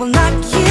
will knock you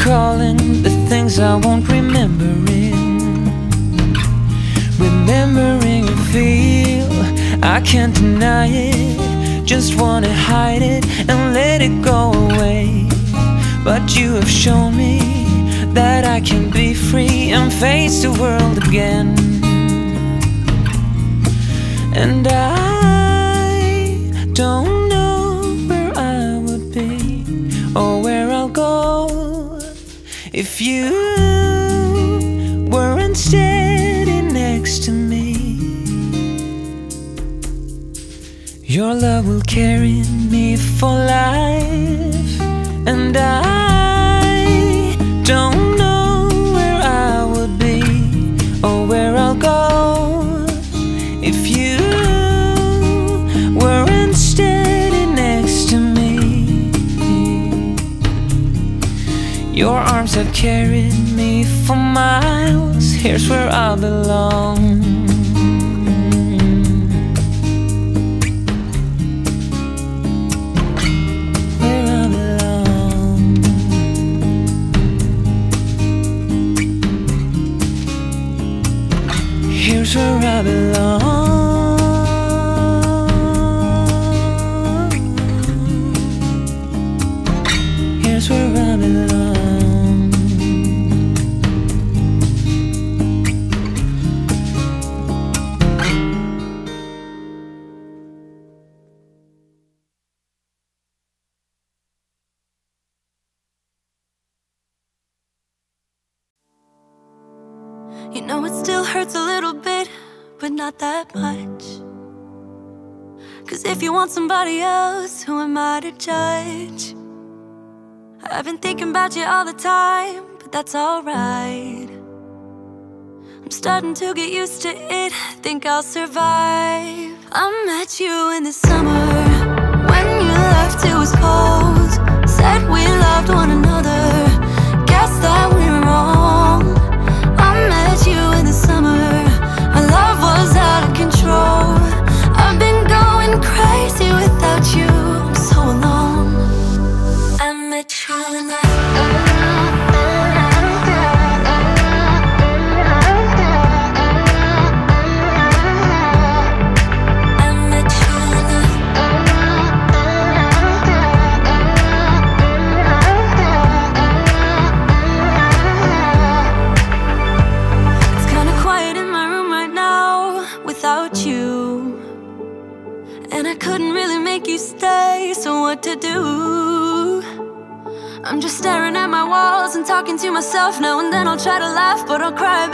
Recalling the things I won't remember in. Remembering a feel, I can't deny it. Just wanna hide it and let it go away. But you have shown me that I can be free and face the world again. And I don't if you weren't steady next to me. Your love will carry me for life, and I Your arms have carried me for miles. Here's where I belong. Here's where I belong. Somebody else, who am I to judge? I've been thinking about you all the time, but that's alright. I'm starting to get used to it, think I'll survive. I met you in the summer when you left, it was cold. Said we loved one another, guess that we wrong. I met you in the summer, our love was out of control. Try to laugh, but I'll cry a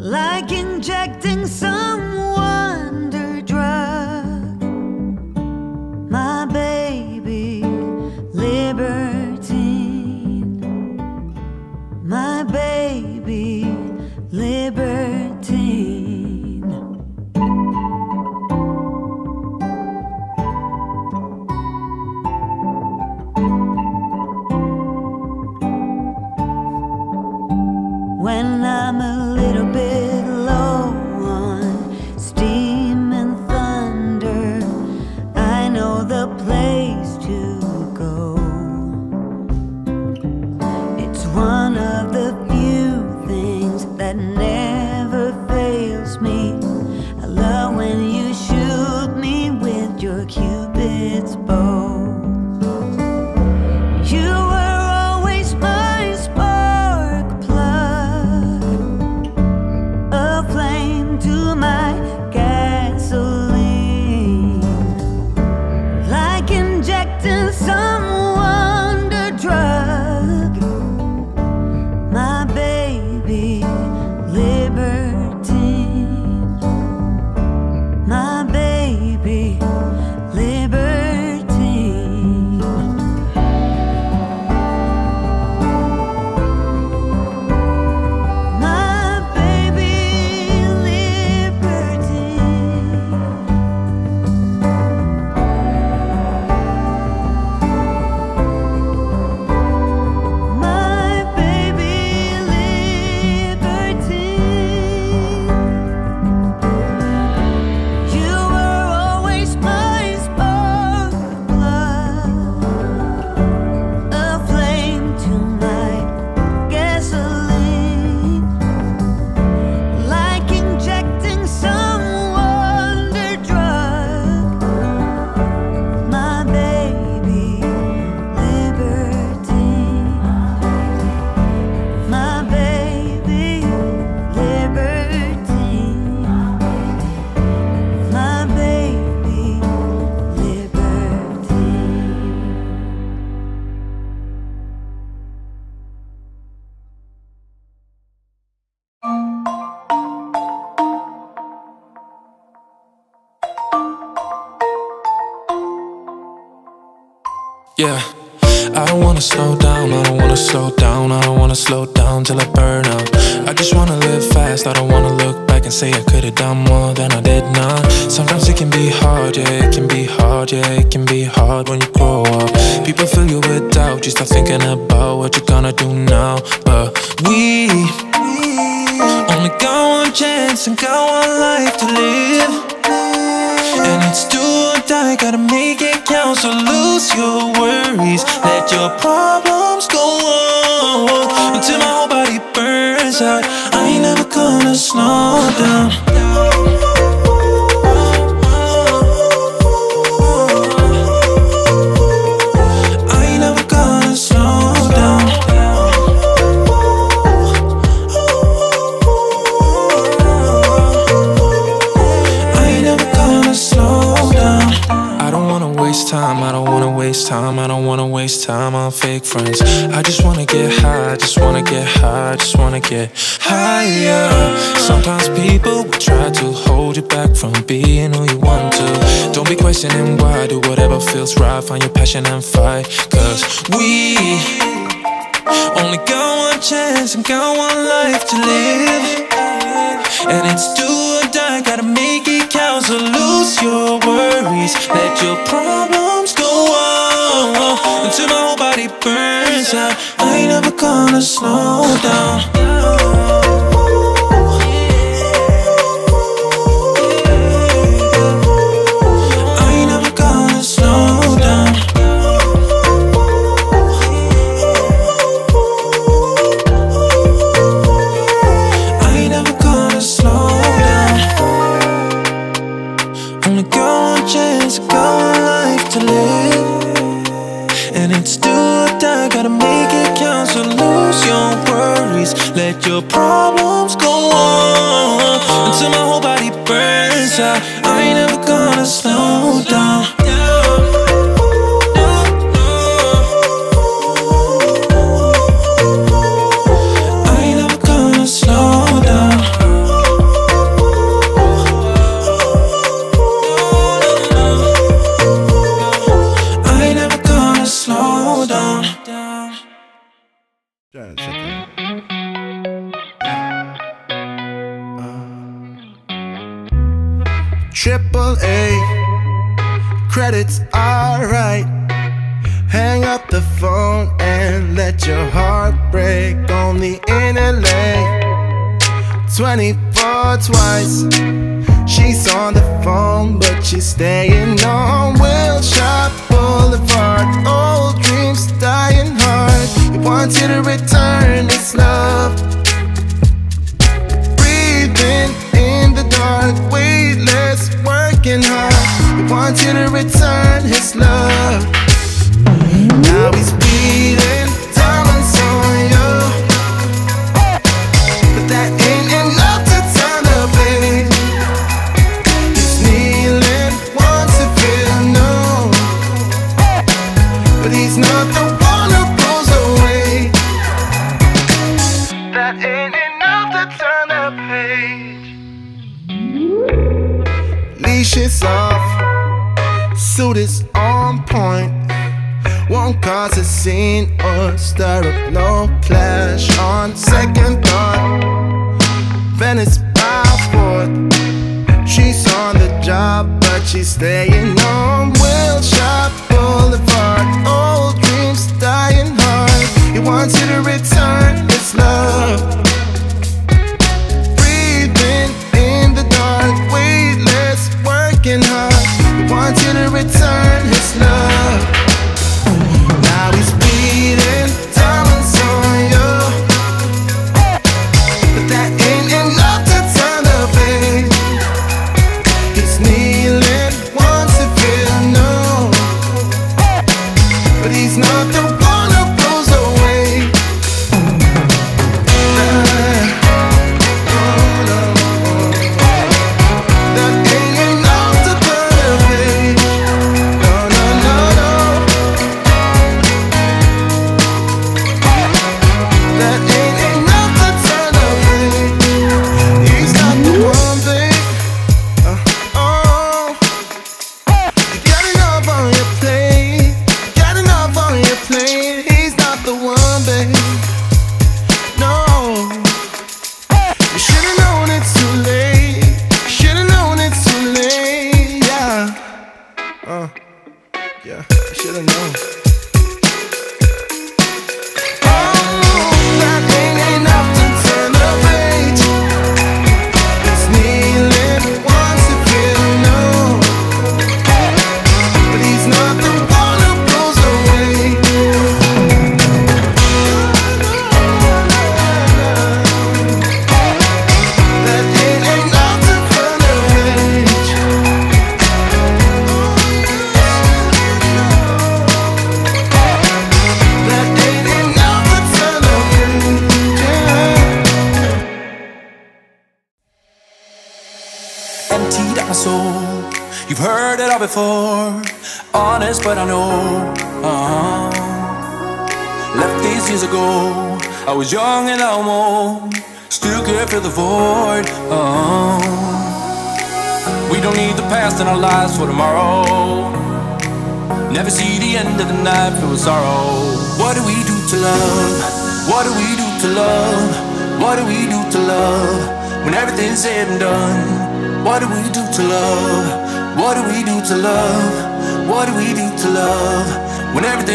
like injecting some Yeah. I don't wanna slow down, I don't wanna slow down, I don't wanna slow down till I burn out. I just wanna live fast, I don't wanna look back and say I could've done more than I did now. Sometimes it can be hard, yeah, it can be hard, yeah, it can be hard when you grow up. People fill you with doubt, you start thinking about what you're gonna do now. But we only got one chance and got one life to live. And it's do or die, gotta make it count. So lose your worries, let your problems go on until my whole body burns out. I ain't never gonna slow down. Time on fake friends. I just wanna get high, just wanna get high, just wanna get higher. Sometimes people will try to hold you back from being who you want to. Don't be questioning why, do whatever feels right, find your passion and fight. Cause we only got one chance and got one life to live. And it's do or die, gotta make it count. So lose your worries, let your problems go on until my whole body burns out. I ain't never gonna slow down. will it's alright. Hang up the phone and let your heart break on the interlay. 24 twice. She's on the phone, but she's staying on Wilshire Boulevard. Old dreams dying hard. He wants you to return this love. wants you to return his love. Now he's beating. seen or stir up no clash on second thought. Venice by. She's on the job, but she's staying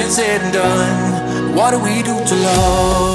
said and done, what do we do to love?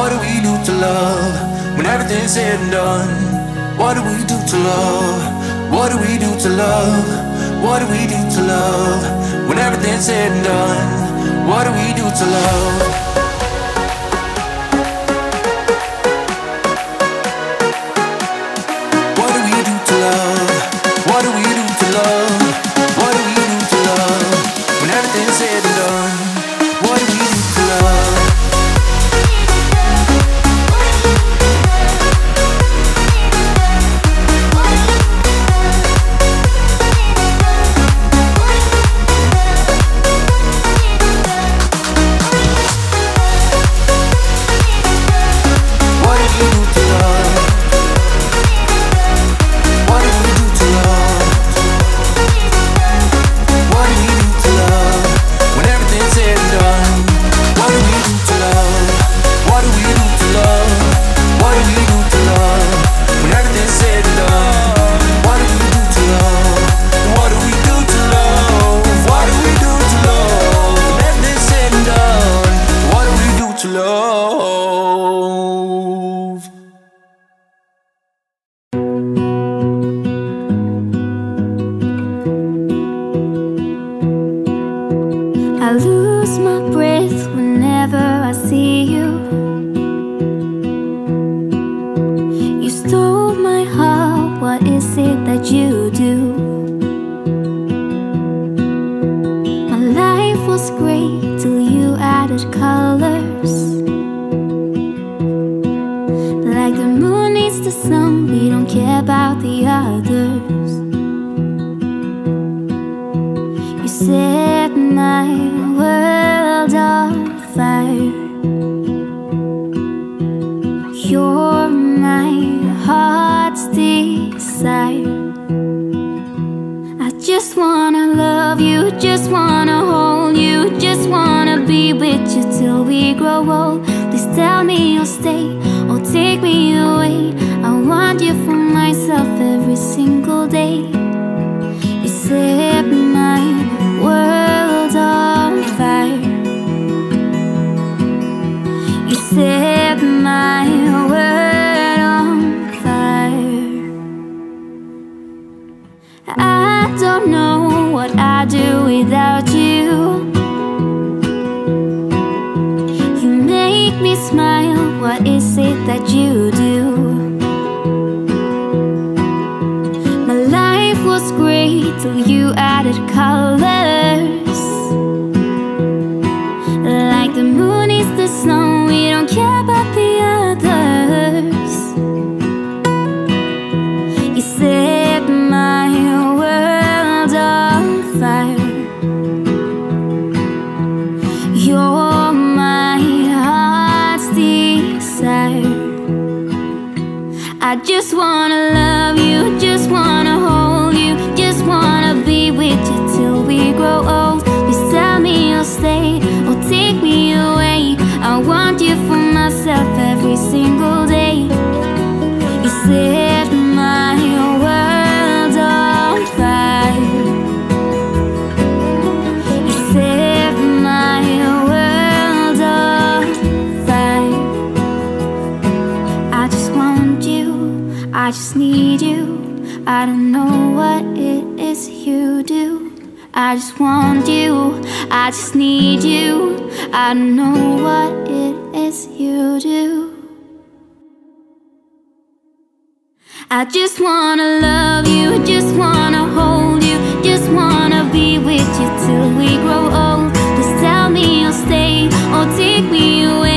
What do we do to love when everything's said and done? What do we do to love? What do we do to love? What do we do to love when everything's said and done? What do we do to love? that you just wanna love I just want you, I just need you. I know what it is you do. I just wanna love you, I just wanna hold you. Just wanna be with you till we grow old. Please tell me you'll stay or take me away.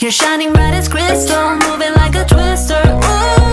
You're shining bright as crystal, moving like a twister. Ooh.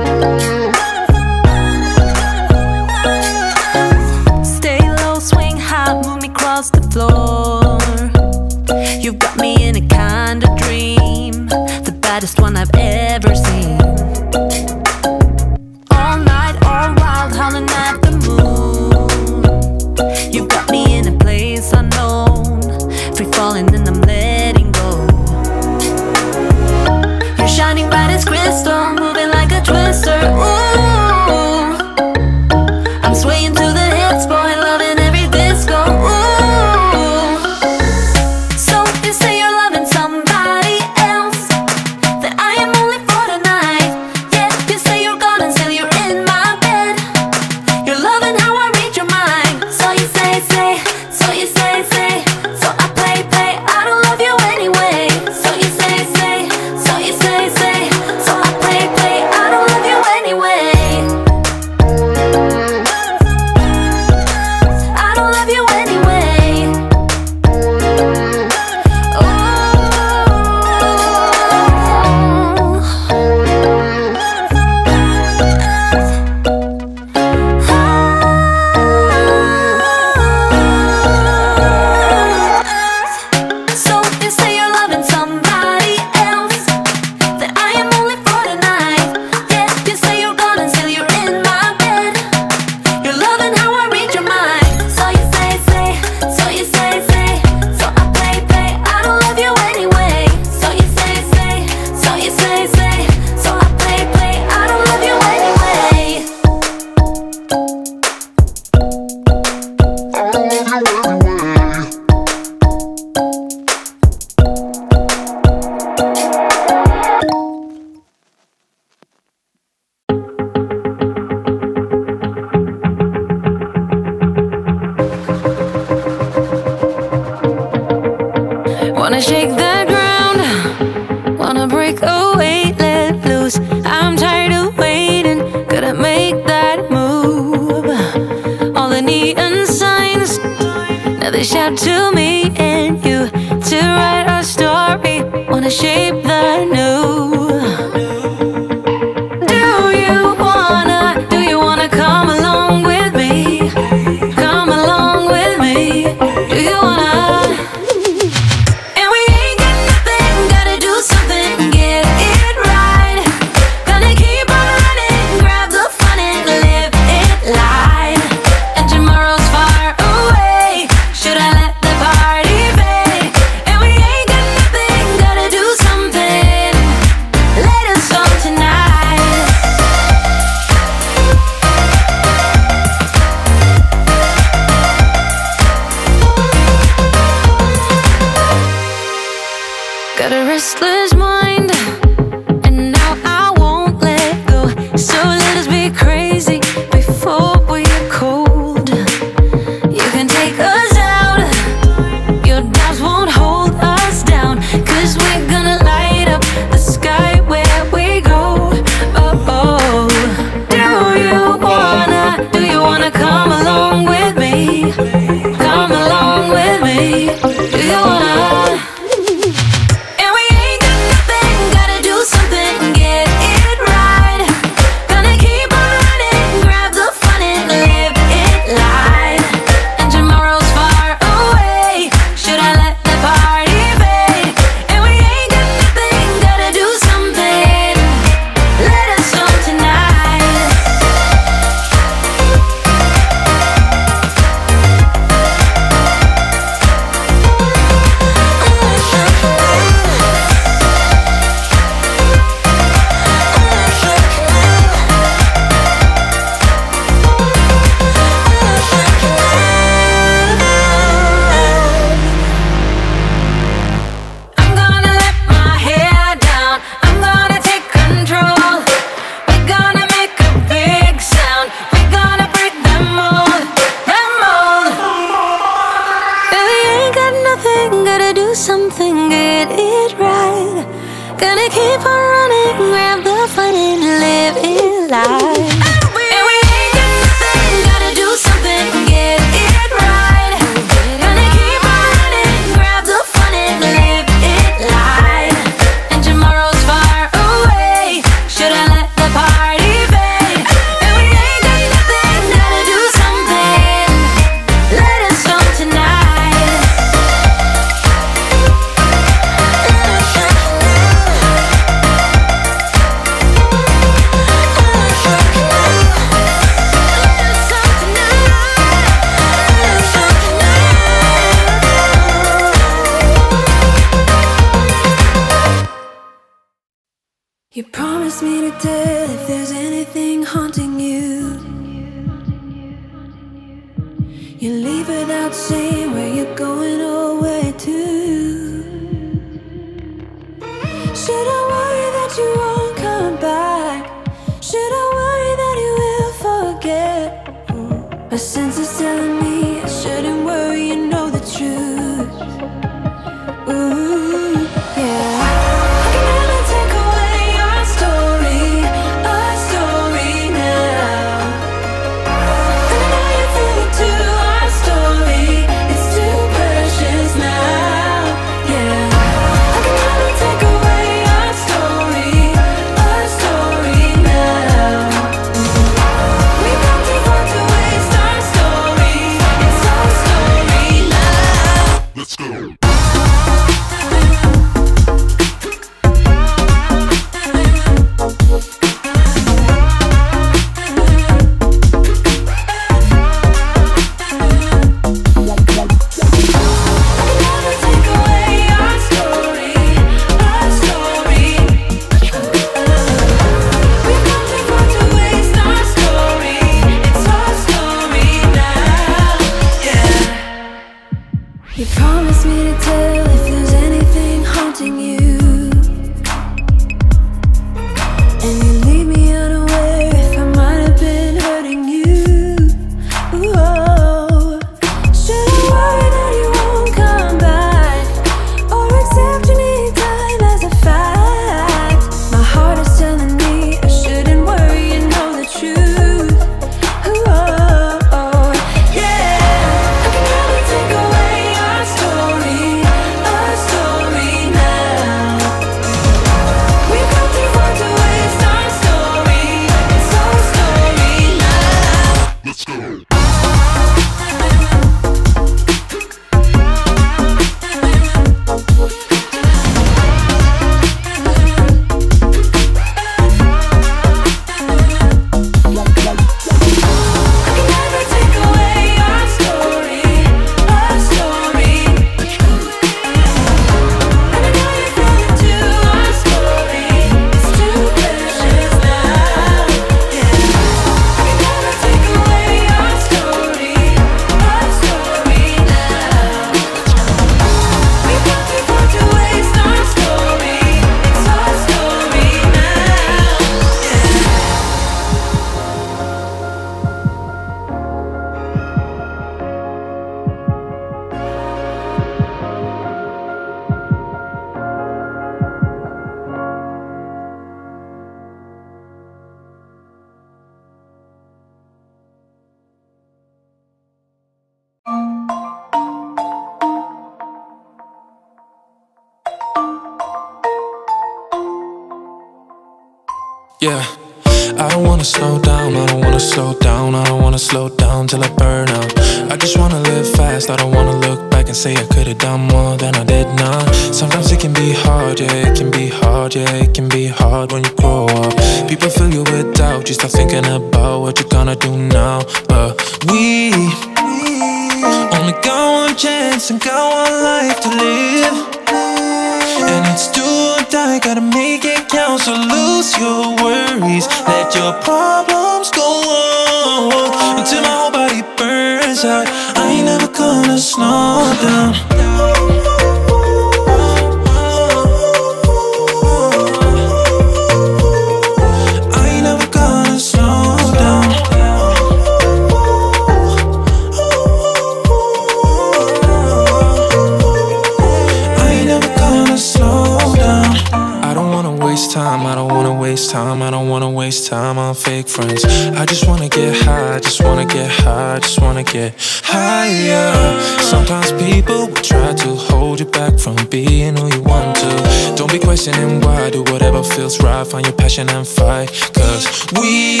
get higher. Sometimes people will try to hold you back from being who you want to. Don't be questioning why, do whatever feels right Find your passion and fight. Cause we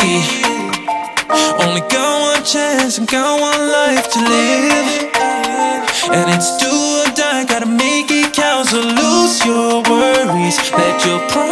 only got one chance and got one life to live. And it's do or die, gotta make it count. So lose your worries, let your pride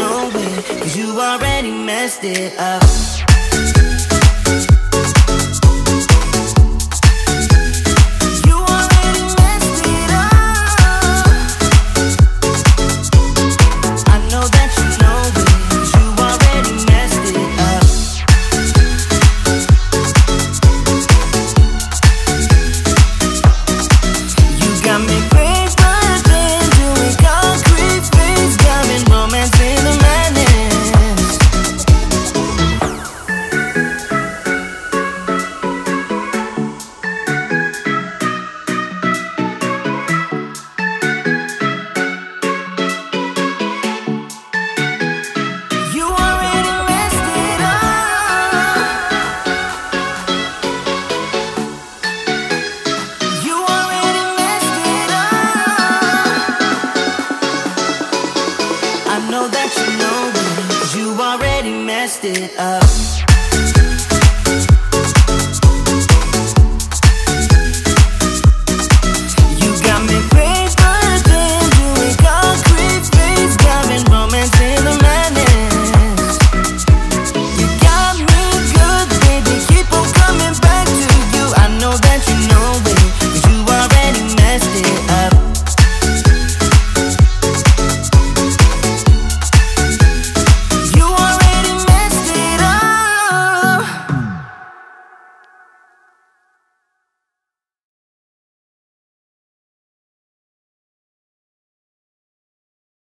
it, cause you already messed it up.